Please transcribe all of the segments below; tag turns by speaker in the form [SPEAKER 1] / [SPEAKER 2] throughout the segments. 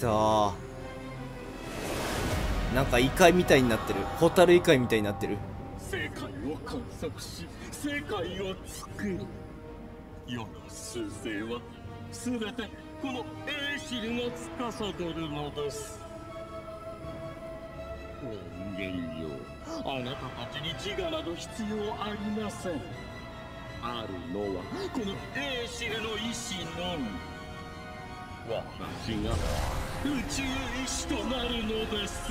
[SPEAKER 1] た。なんか異界みたいになってる。ホタル異界みたいになってる。
[SPEAKER 2] 世界を観測し世界を作る。世の趨勢は全てこのエーシルが司るのです。人間よ。あなたたちに自我など必要ありません。あるのはこのエーシルの意志のみ。私が宇宙意志となるのです。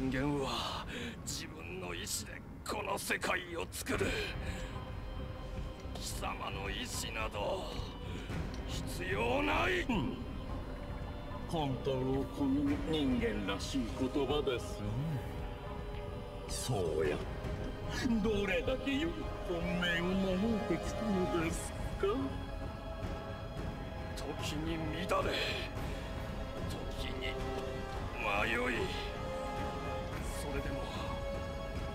[SPEAKER 3] 人間は自分の意志でこの世界を作る。貴様の意志など必要ない、
[SPEAKER 2] うん。本当をこの人間らしい言葉です。ねそうやどれだけ良い本命を守ってきたのですか？
[SPEAKER 3] 時に乱れ時に迷い。それでも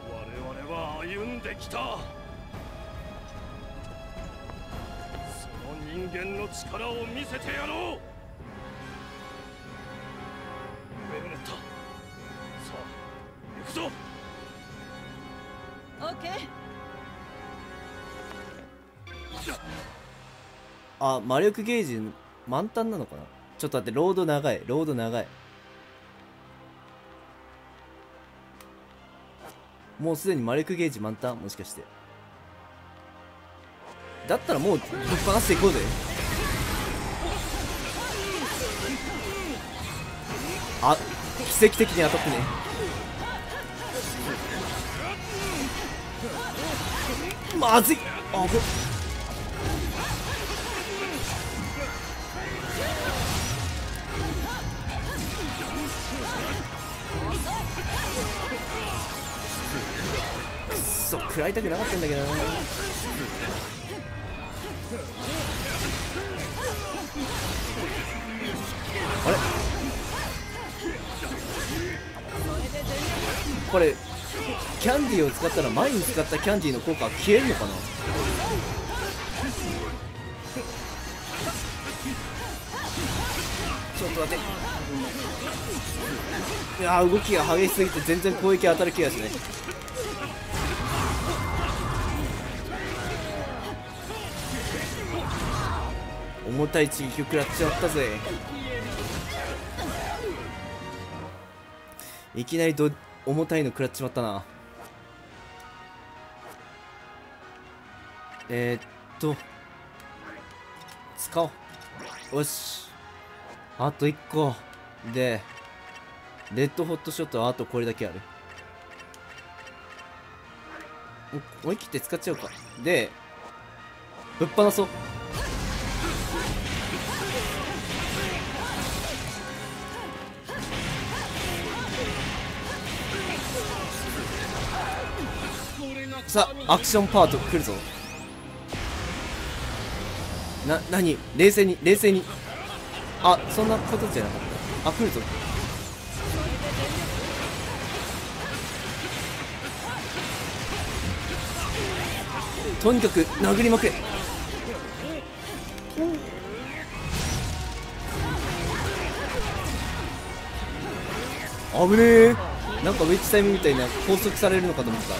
[SPEAKER 3] 我々は歩んできた。その人間の力を見せてやろう。あ
[SPEAKER 1] 魔力ゲージ満タンなのかな？ちょっと待ってロード長い。ロード長い。もうすでに魔力ゲージ満タン？もしかして。だったらもうぶっ放していこうぜ。あ奇跡的に当たってね。まずい。あぶ食らいたくなかったんだけど。なあれ？これキャンディーを使ったら前に使ったキャンディーの効果は消えるのかな？ちょっと待って。いや動きが激しすぎて全然攻撃当たる気がしない。重たい地域を食らっちまったぜ。いきなりど重たいの食らっちまったな。えー、っと使おう。よし。あと1個。でレッドホットショットはあとこれだけある。お思い切って使っちゃおうか。でぶっ放そう。さあアクションパート来るぞ。な何？冷静に冷静に。あそんなことじゃなかった。あ来るぞ。とにかく殴りまくれ。危ねえ。なんかウェッジタイムみたいな拘束されるのかと思った。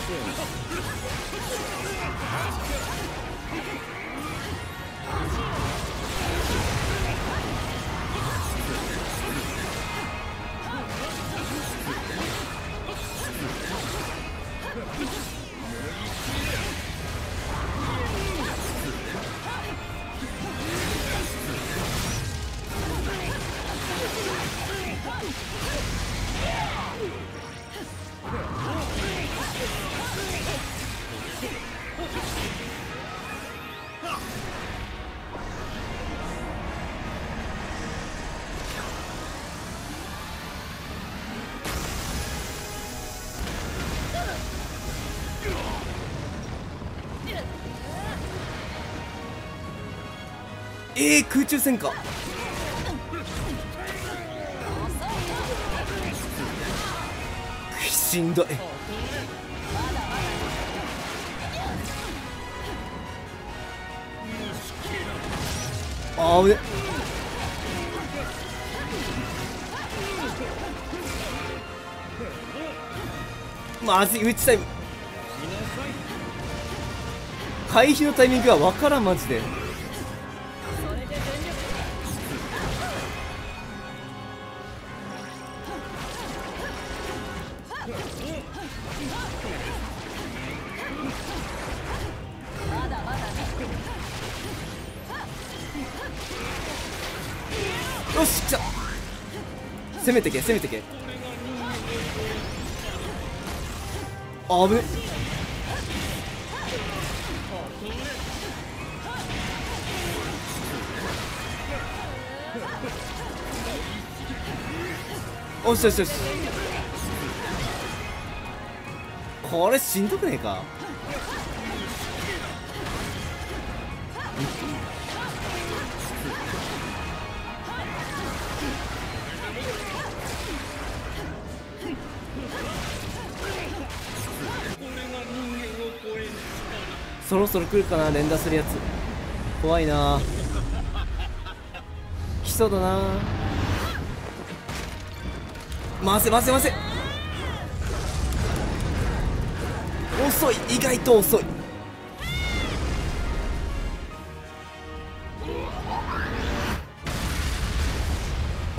[SPEAKER 1] 空中戦かしんどい。あぶね。まずい打ちタイム。回避のタイミングがわからんマジで。攻めてけ攻めてけ。あぶ。ねよしよしよし。これしんどくねえか。そろそろ来るかな連打するやつ。怖いな。来そうだな。回せ回せ回せ。遅い。意外と遅い。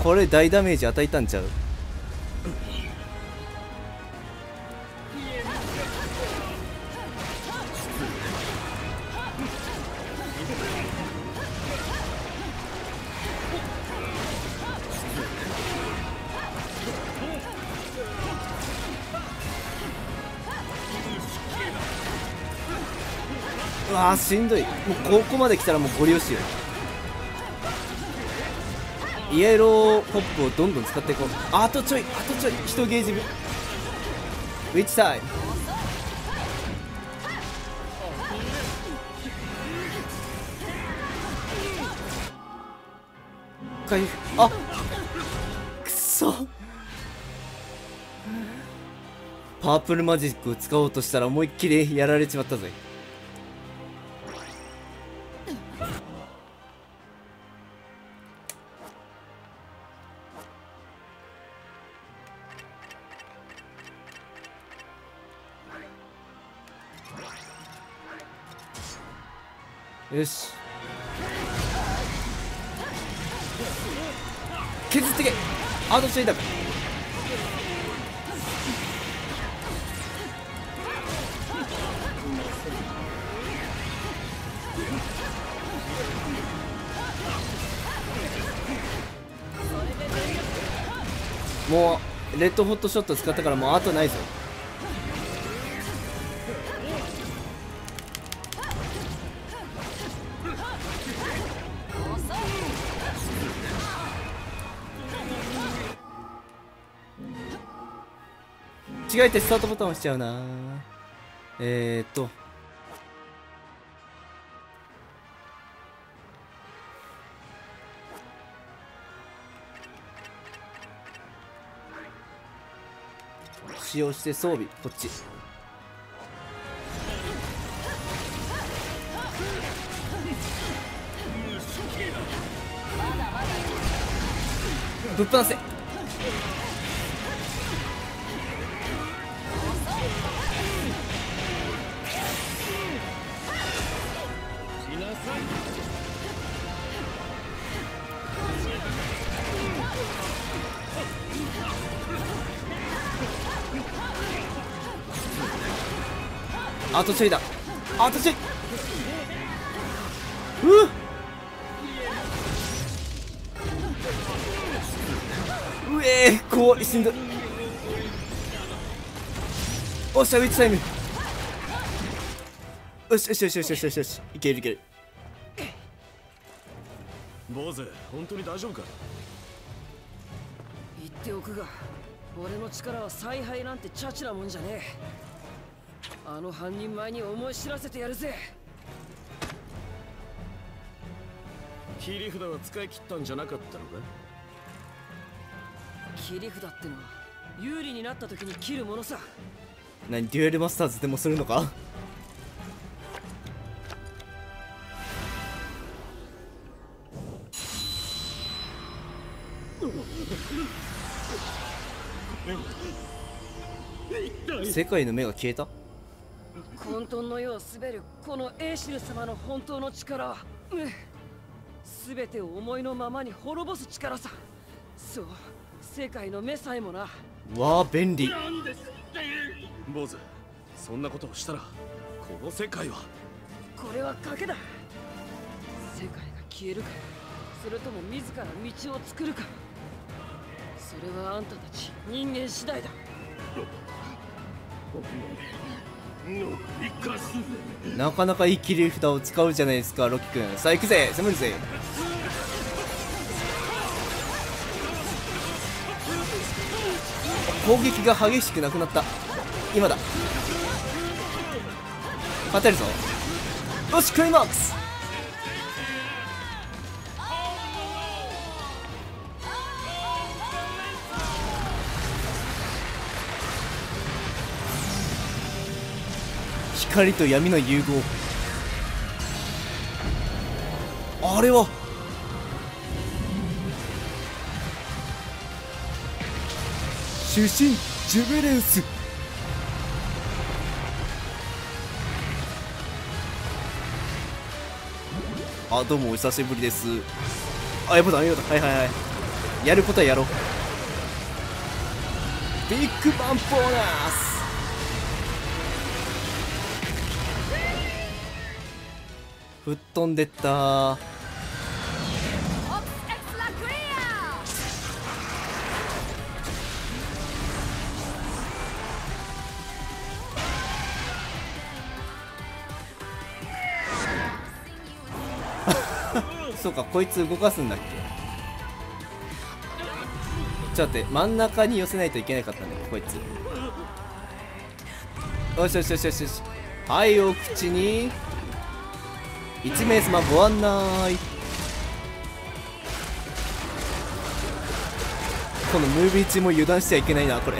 [SPEAKER 1] これ大ダメージ与えたんちゃう？わしんどい。もうここまで来たらもうゴリ押しよイエローポップをどんどん使っていこう。あとちょいあとちょい。1ゲージ分ウィッチタイム。回復。あくそ。パープルマジックを使おうとしたら思いっきりやられちまったぜ。よし。削ってけ。あとちょいだもうレッドホットショット使ったからもうあとないぞ。違えてスタートボタン押しちゃうな。えー、っと。使用して装備こっち。ぶっ放せ。とちょいだ。あとちょいうっ。うえー怖いしんどい。おっしゃウィッチタイム。よしよしよしよしよしよしよし。いけるいける。
[SPEAKER 3] 坊主本当に大丈夫か？
[SPEAKER 4] 言っておくが俺の力は采配なんてチャチなもんじゃねえあの半人前に思い知らせてやるぜ。
[SPEAKER 3] 切り札は使い切ったんじゃなかったのか？
[SPEAKER 4] 切り札ってのは有利になった時に切るものさ。
[SPEAKER 1] 何デュエルマスターズでもするのか？世界の目が消えた？
[SPEAKER 4] 混沌の世を滑るこのエーシル様の本当の力はすべてを思いのままに滅ぼす力さ。そう世界の目さえもな。
[SPEAKER 1] わあ便利。
[SPEAKER 2] なんですって
[SPEAKER 3] 坊主そんなことをしたらこの世界は。
[SPEAKER 4] これは賭けだ。世界が消えるかそれとも自ら道を作るか。それはあんたたち人間次第だ
[SPEAKER 1] なかなかいい切り札を使うじゃないですかロキ君。さあ行くぜ攻めるぜ。攻撃が激しくなくなった。今だ。勝てるぞ。よしクライマックス。光と闇の融合。あれは。主神ジュベレウス。あどうもお久しぶりです。あやっぱだやっぱだはいはいはい。やることはやろう。ビッグバンボーナス。吹っ飛んでった。そうかこいつ動かすんだっけ？ちょっと待って真ん中に寄せないといけなかったんだよこいつ。よしよしよしよしよし。はいお口に。1名様ご案内。このムービー中も油断しちゃいけないなこれ。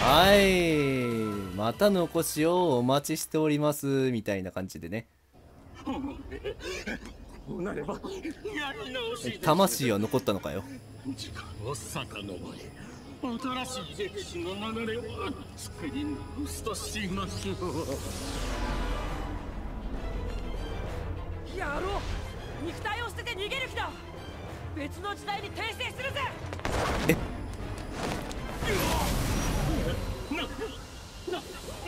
[SPEAKER 1] はい。またのお越しをお待ちしておりますみたいな感じでね。魂は残ったのかよ。
[SPEAKER 2] 時間を遡り新しい歴史の流れを作り直すとしましょう。
[SPEAKER 4] 野郎肉体を捨てて逃げる気だ。別の時代に転生するぜ。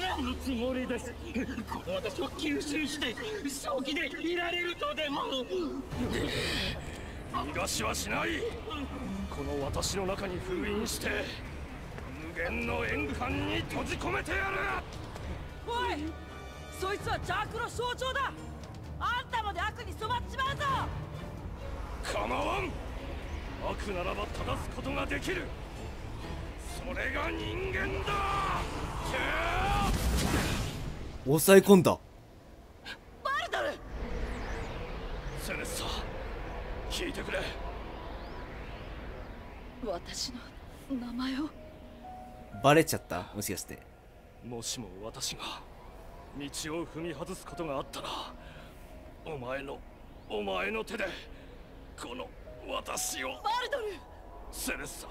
[SPEAKER 2] 何のつもりです。この私を吸収して正気でいられるとでも
[SPEAKER 3] 逃がしはしない。この私の中に封印して無限の円環に閉じ込めてやる。
[SPEAKER 4] おいそいつは邪悪の象徴だ。あんたまで悪に染まっちまうぞ。
[SPEAKER 3] 構わん。悪ならば正すことができる。それが人間だ。
[SPEAKER 1] 抑え込んだ。
[SPEAKER 4] バルドル
[SPEAKER 3] セレッサ聞いてくれ。
[SPEAKER 5] 私の名前を。
[SPEAKER 1] バレちゃった？もしかして。
[SPEAKER 3] もしも私が道を踏み外すことがあったらお前のお前の手でこの私を
[SPEAKER 5] バルドル。
[SPEAKER 3] セレッサ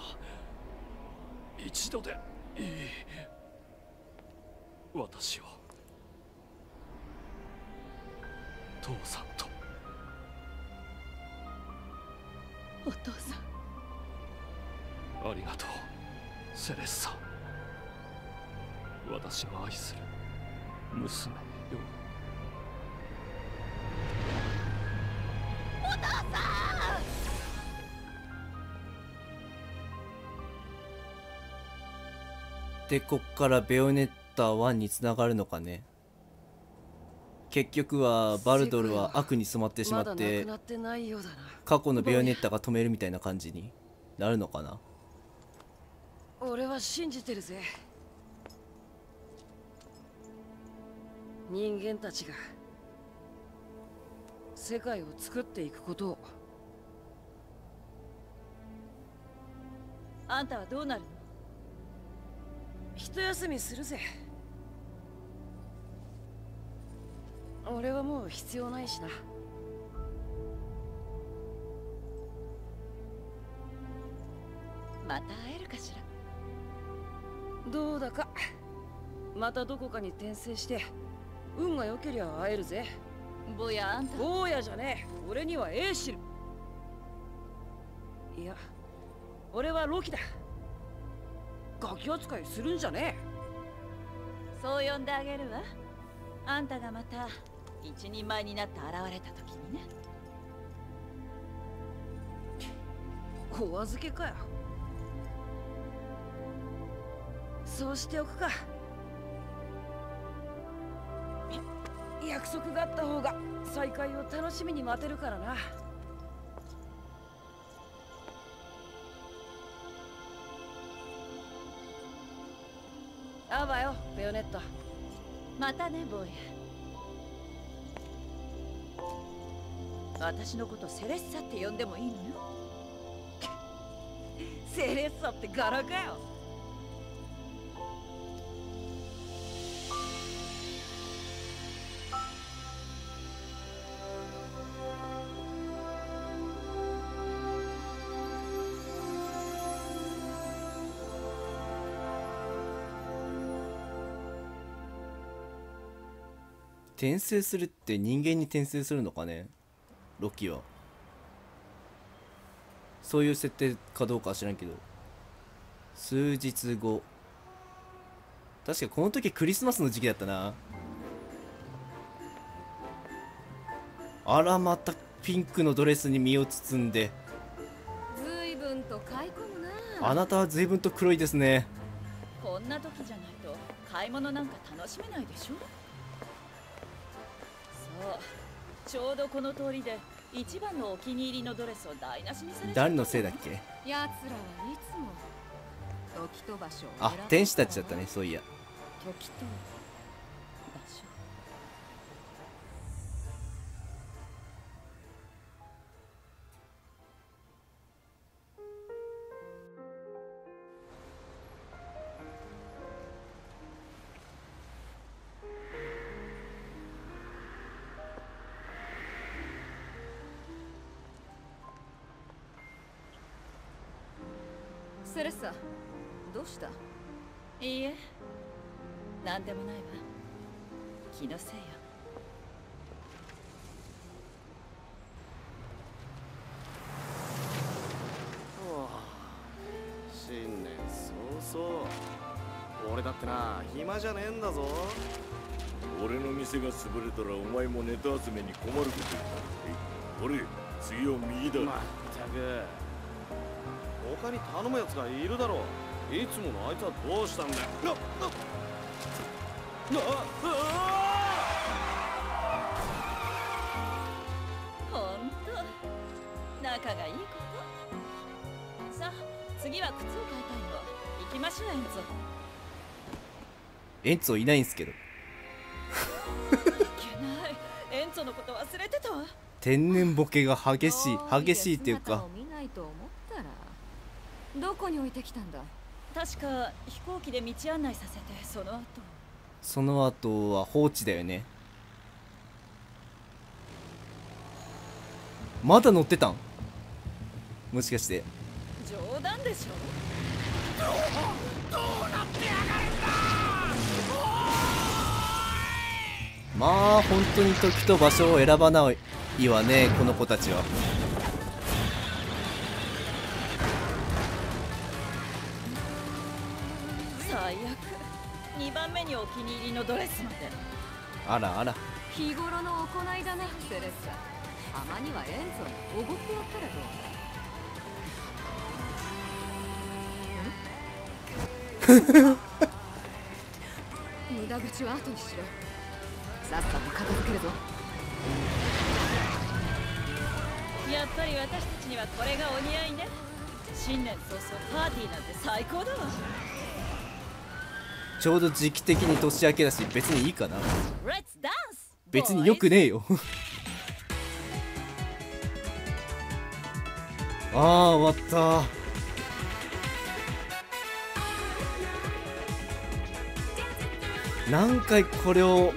[SPEAKER 3] 一度でいい。私を父さんと
[SPEAKER 5] お父さん。
[SPEAKER 3] ありがとうセレッサ。私の愛する娘よ。
[SPEAKER 1] でこっからベヨネッタ1につながるのかね？結局はバルドルは悪に染まってしまって
[SPEAKER 4] くなってないようだな。
[SPEAKER 1] 過去のベヨネッタが止めるみたいな感じになるのかな？
[SPEAKER 4] 俺は信じてるぜ。人間たちが世界を作っていくことを。
[SPEAKER 5] あんたはどうなるの？
[SPEAKER 4] 一休みするぜ俺はもう必要ないしな。
[SPEAKER 5] また会えるかしら？
[SPEAKER 4] どうだか。またどこかに転生して運が良けりゃ会えるぜ。
[SPEAKER 5] 坊やあんた。
[SPEAKER 4] 坊やじゃねえ。俺にはええしルいや俺はロキだ。ガキ扱いするんじゃねえ。
[SPEAKER 5] そう呼んであげるわ。あんたがまた一人前になって現れた時にね。
[SPEAKER 4] えお預けかよ。そうしておくか。約束があった方が再会を楽しみに待てるからな。あばよベヨネット。
[SPEAKER 5] またね坊や私のことセレッサって呼んでもいいのよ？
[SPEAKER 4] セレッサって柄かよ
[SPEAKER 1] 転生するって人間に転生するのかね？ロキは。そういう設定かどうかは知らんけど。数日後。確かこの時クリスマスの時期だったな。あらまたピンクのドレスに身を包んで。
[SPEAKER 5] ずいぶんと買い込むな。
[SPEAKER 1] あなたは随分と黒いですね。
[SPEAKER 5] こんな時じゃないと買い物なんか楽しめないでしょちょうどこの通りで一番のお気に入りのドレスを台無しにされ
[SPEAKER 1] 誰のせいだっけ？
[SPEAKER 6] 奴らはいつも時と場所を
[SPEAKER 1] あ天使たちだったねそういや。
[SPEAKER 5] 時と
[SPEAKER 6] セレッサどうした？
[SPEAKER 5] いいえ。何でもないわ。気のせいよ。
[SPEAKER 7] 新年早々。俺だってな暇じゃねえんだぞ。
[SPEAKER 2] 俺の店が潰れたらお前もネタ集めに困ることになる。俺次は右だ、
[SPEAKER 7] まったく他に頼むやつがいるだろう。いつものあいつはどうしたんだよ。ななな
[SPEAKER 5] ほんと仲がいいこと。さあ次は靴を買いたいの。行きましょうエンツ。ォ
[SPEAKER 1] エンツォいないんすけど。
[SPEAKER 5] いけない。エンツォのこと忘れてたわ。
[SPEAKER 1] 天然ボケが激しい激しいっていうか
[SPEAKER 6] 姿を見ないと思ったらどこに置いてきたんだ？
[SPEAKER 5] 確か飛行機で道案内させてその後。
[SPEAKER 1] その後は放置だよね。まだ乗ってたん？もしかして。
[SPEAKER 5] 冗談でしょ？
[SPEAKER 1] まあ本当に時と場所を選ばないわねこの子たちは
[SPEAKER 5] 2番目にお気に入りのドレスまで。
[SPEAKER 1] あらあら。
[SPEAKER 6] 日頃の行いだねセレッサ。たまにはエンゾにおごってやったらどう 無駄口は後にしろ。さっさと片付けるぞ。
[SPEAKER 5] やっぱり私たちにはこれがお似合いね。新年早々パーティーなんて最高だわ
[SPEAKER 1] ちょうど時期的に年明けだし別にいいかな。別によくねえよ。ああ終わった。何回これを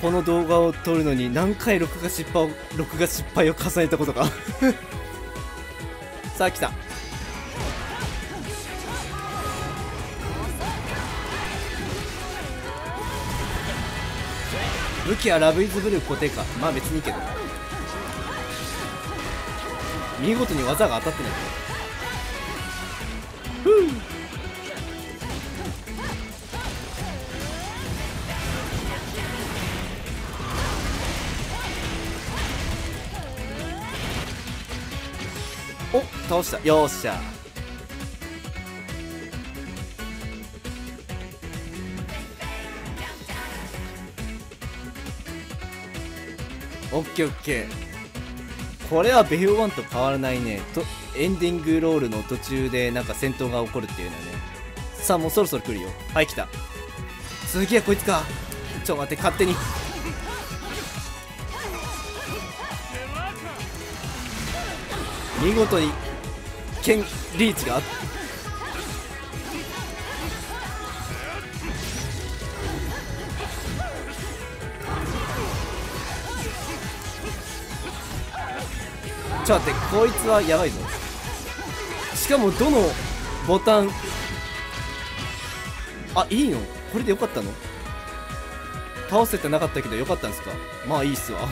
[SPEAKER 1] この動画を撮るのに何回録画失敗を録画失敗を重ねたことか。さあ来た武器はラブイズブルー固定か。まあ別にいいけど。見事に技が当たってない。ふうお倒した。よっしゃ。オッケーオッケー。これはベフ1と変わらないね。とエンディングロールの途中でなんか戦闘が起こるっていうのはね。さあもうそろそろ来るよ。はい来た。次はこいつか。ちょっと待って勝手に。見事に剣リーチがあっちょっと待ってこいつはやばいぞ。しかもどのボタン。あいいの？これでよかったの？倒せてなかったけどよかったんですか？まあいいっすわ。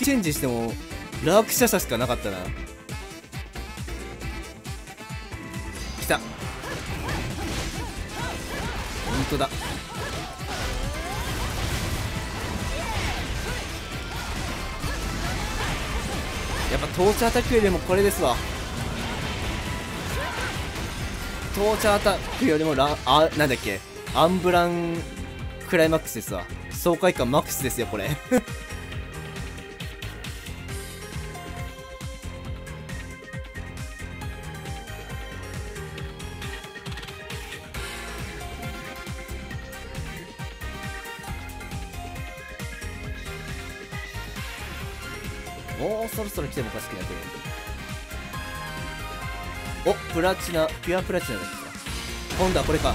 [SPEAKER 1] チェンジしてもラークシャシャしかなかったな。来た。本当だ。トーチアタックよりもこれですわ。トーチアタックよりもラあなんだっけ？アンブランクライマックスですわ。爽快感マックスですよこれ。うそろそろ来てもおかしくないこれおプラチナピュアプラチナですか今度はこれか。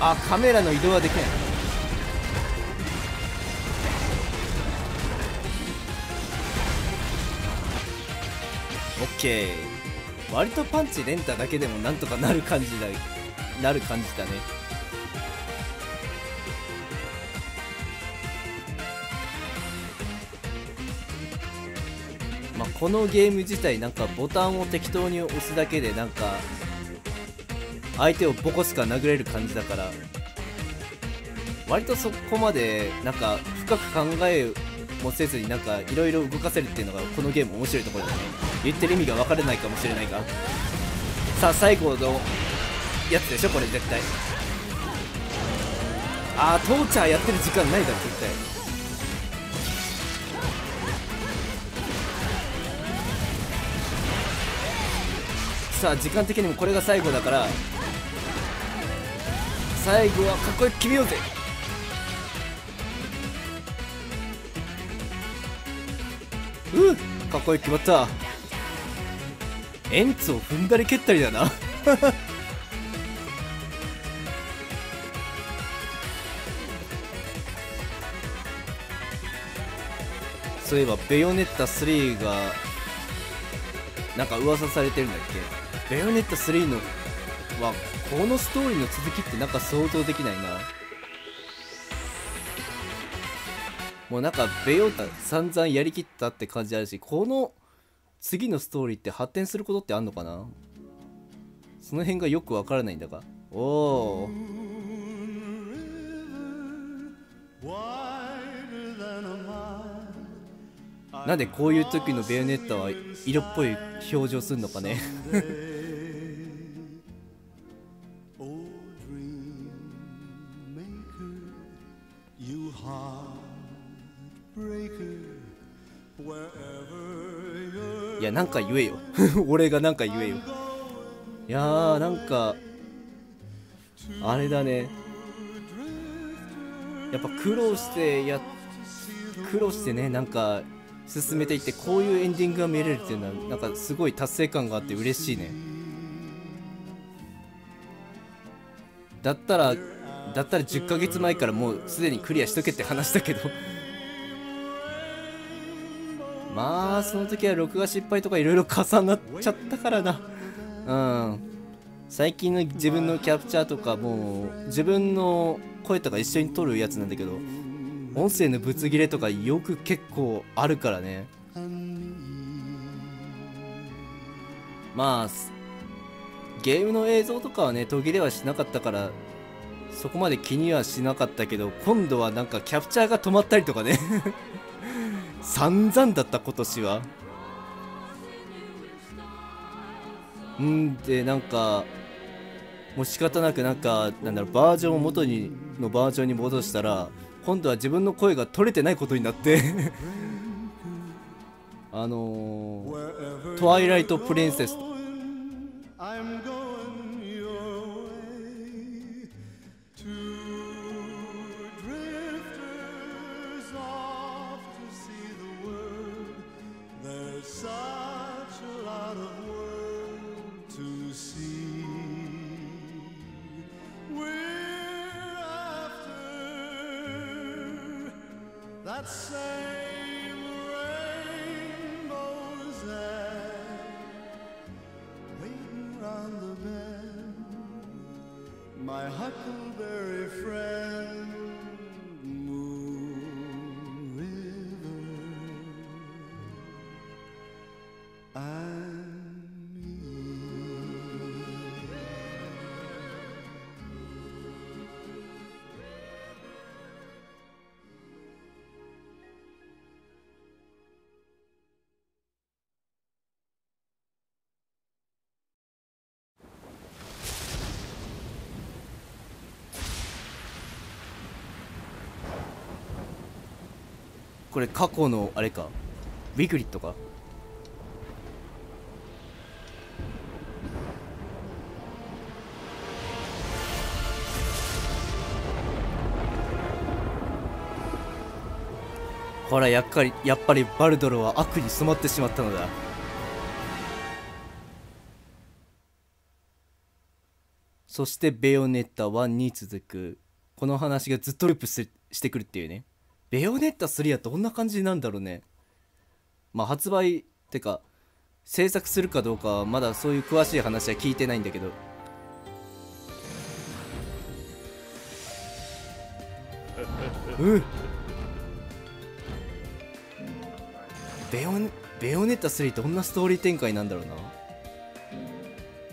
[SPEAKER 1] あカメラの移動はできない。オッケー。割とパンチ連打だけでもなんとかなる感じだなる感じだね。このゲーム自体なんかボタンを適当に押すだけでなんか相手をボコスか殴れる感じだから割とそこまでなんか深く考えもせずになんかいろいろ動かせるっていうのがこのゲーム面白いところだね。言ってる意味が分からないかもしれないが。さあ最後のやつでしょ？これ絶対。あートーチャーやってる時間ないだろ絶対。さ時間的にもこれが最後だから最後はかっこよく決めようぜ。うっかっこよく決まった。エンツを踏んだり蹴ったりだな。そういえばベヨネッタ3がなんか噂されてるんだっけ？ベヨネッタ3のはこのストーリーの続きってなんか想像できないな。もうなんかベヨネッタ散々やりきったって感じあるしこの次のストーリーって発展することってあんのかな？その辺がよくわからないんだが。おおなんでこういう時のベヨネッタは色っぽい表情するのかね。なんか言えよ。俺がなんか言えよ。いやーなんかあれだね。やっぱ苦労してや苦労してねなんか進めていってこういうエンディングが見れるっていうのはなんかすごい達成感があって嬉しいね。だったらだったら10ヶ月前からもうすでにクリアしとけって話だけど。あその時は録画失敗とかいろいろ重なっちゃったからな。うん。最近の自分のキャプチャーとかもう自分の声とか一緒に撮るやつなんだけど音声のブツ切れとかよく結構あるからね。まあゲームの映像とかはね途切れはしなかったからそこまで気にはしなかったけど今度はなんかキャプチャーが止まったりとかね。散々だった今年は。うんでなんかもう仕方なくなんかなんだろうバージョンを元にのバージョンに戻したら今度は自分の声が取れてないことになって。あのー、トワイライトプリンセス
[SPEAKER 8] outside.
[SPEAKER 1] これ過去のあれか？ウィグリットか？ほらやっぱりやっぱりバルドロは悪に染まってしまったのだ。そしてベヨネッタ1に続く。この話がずっとループしてくるっていうね。ベヨネッタ3はどんな感じなんだろうね。まあ発売ってか制作するかどうかはまだそういう詳しい話は聞いてないんだけど。うん。ベヨネベヨネッタ3どんなストーリー展開なんだろうな。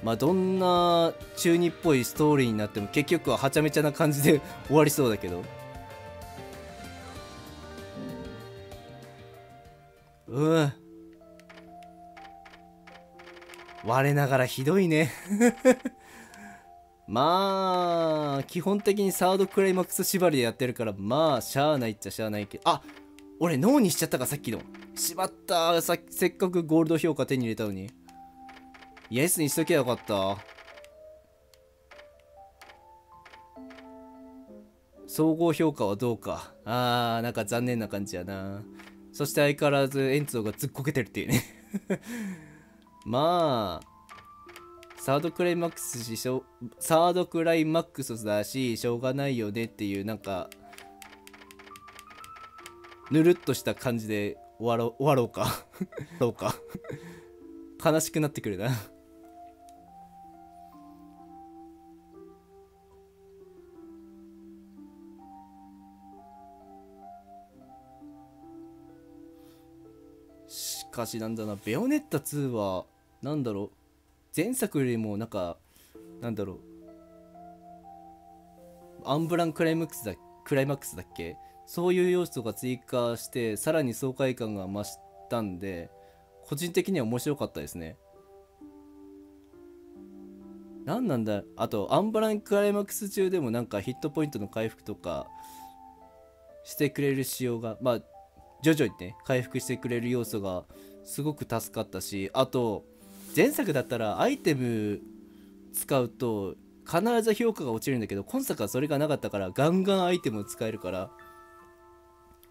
[SPEAKER 1] まあどんな中二っぽいストーリーになっても結局ははちゃめちゃな感じで終わりそうだけどうん。我ながらひどいね。まあ基本的にサードクライマックス縛りでやってるからまあしゃあないっちゃしゃあないけど。あ俺脳にしちゃったかさっきの。しまったさせっかくゴールド評価手に入れたのに。イエスにしときゃよかった。総合評価はどうか。あーなんか残念な感じやな。そして相変わらずエンツォが突っこけてるっていうね。まあサードクライマックスしサードクライマックスだししょうがないよねっていうなんかぬるっとした感じで終わろう終わろうか。終わろうか。悲しくなってくるな。かしなんだな。ベヨネッタ2はなんだろう。前作よりもなんかなんだろう。アンブランクライマックスだクライマックスだっけ？そういう要素が追加してさらに爽快感が増したんで個人的には面白かったですね。何なんだあとアンブランクライマックス中でもなんかヒットポイントの回復とかしてくれる仕様がまあ徐々にね回復してくれる要素がすごく助かったしあと前作だったらアイテム使うと必ず評価が落ちるんだけど今作はそれがなかったからガンガンアイテムを使えるから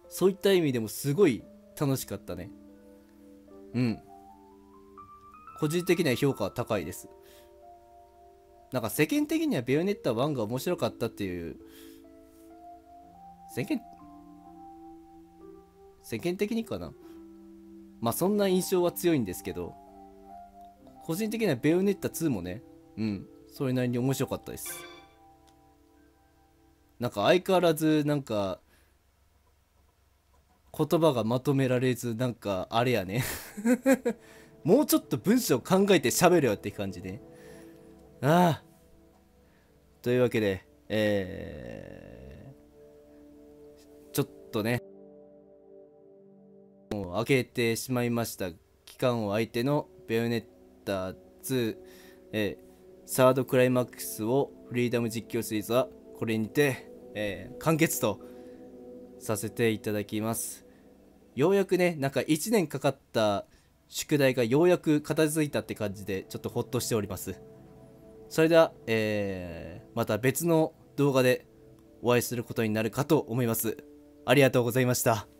[SPEAKER 1] そういった意味でもすごい楽しかったね。うん。個人的には評価は高いです。なんか世間的にはベヨネッタ1が面白かったっていう世間世間的にかな。まあそんな印象は強いんですけど個人的にはベヨネッタ2もねうんそれなりに面白かったです。なんか相変わらずなんか言葉がまとめられずなんかあれやね。もうちょっと文章考えて喋るよって感じで。ああ。というわけでえー、ちょっとね。もう開けてしまいました期間を相手のベヨネッタ2、えーサードクライマックスをフリーダム実況シリーズはこれにて、えー完結とさせていただきます。ようやくねなんか1年かかった宿題がようやく片付いたって感じでちょっとほっとしております。それでは、えーまた別の動画でお会いすることになるかと思います。ありがとうございました。